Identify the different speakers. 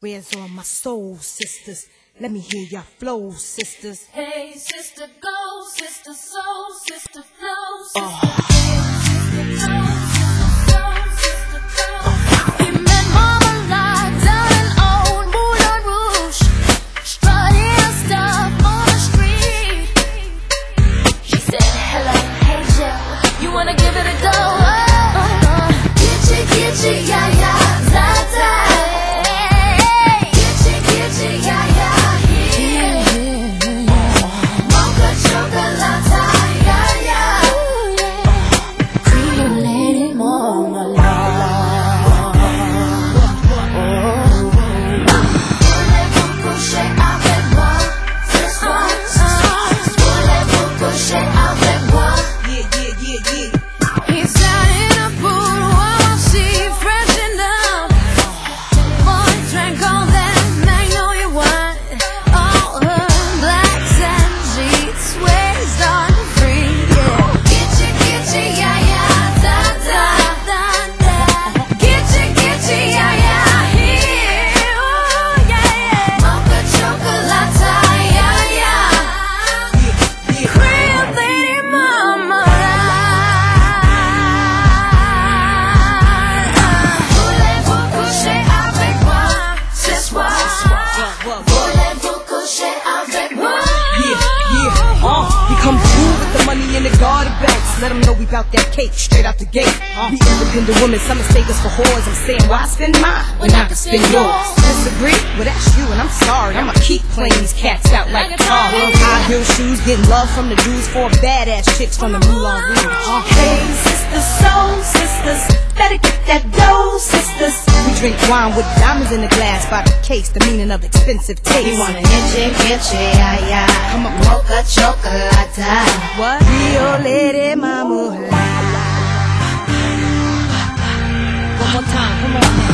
Speaker 1: Where's all my soul, sisters? Let me hear your flow, sisters.
Speaker 2: Hey, sister, go, sister, soul, sister, flow, ah. sister. Oh.
Speaker 1: independent women, some mistake us for whores. I'm saying, why spend mine when I can spend yours? Disagree? Well, that's you, and I'm sorry. I'ma keep playing these cats out like a car. High heel shoes, getting love from the dudes, for badass chicks from the Moulin Rouge.
Speaker 3: Hey, sisters, soul sisters, better get that dough, sisters.
Speaker 1: We drink wine with diamonds in the glass by the case, the meaning of expensive taste.
Speaker 3: You want an inche, inche, yeah? ay.
Speaker 1: Come on,
Speaker 3: mocha chocolate.
Speaker 1: What? Rio Lady Mama. Come on.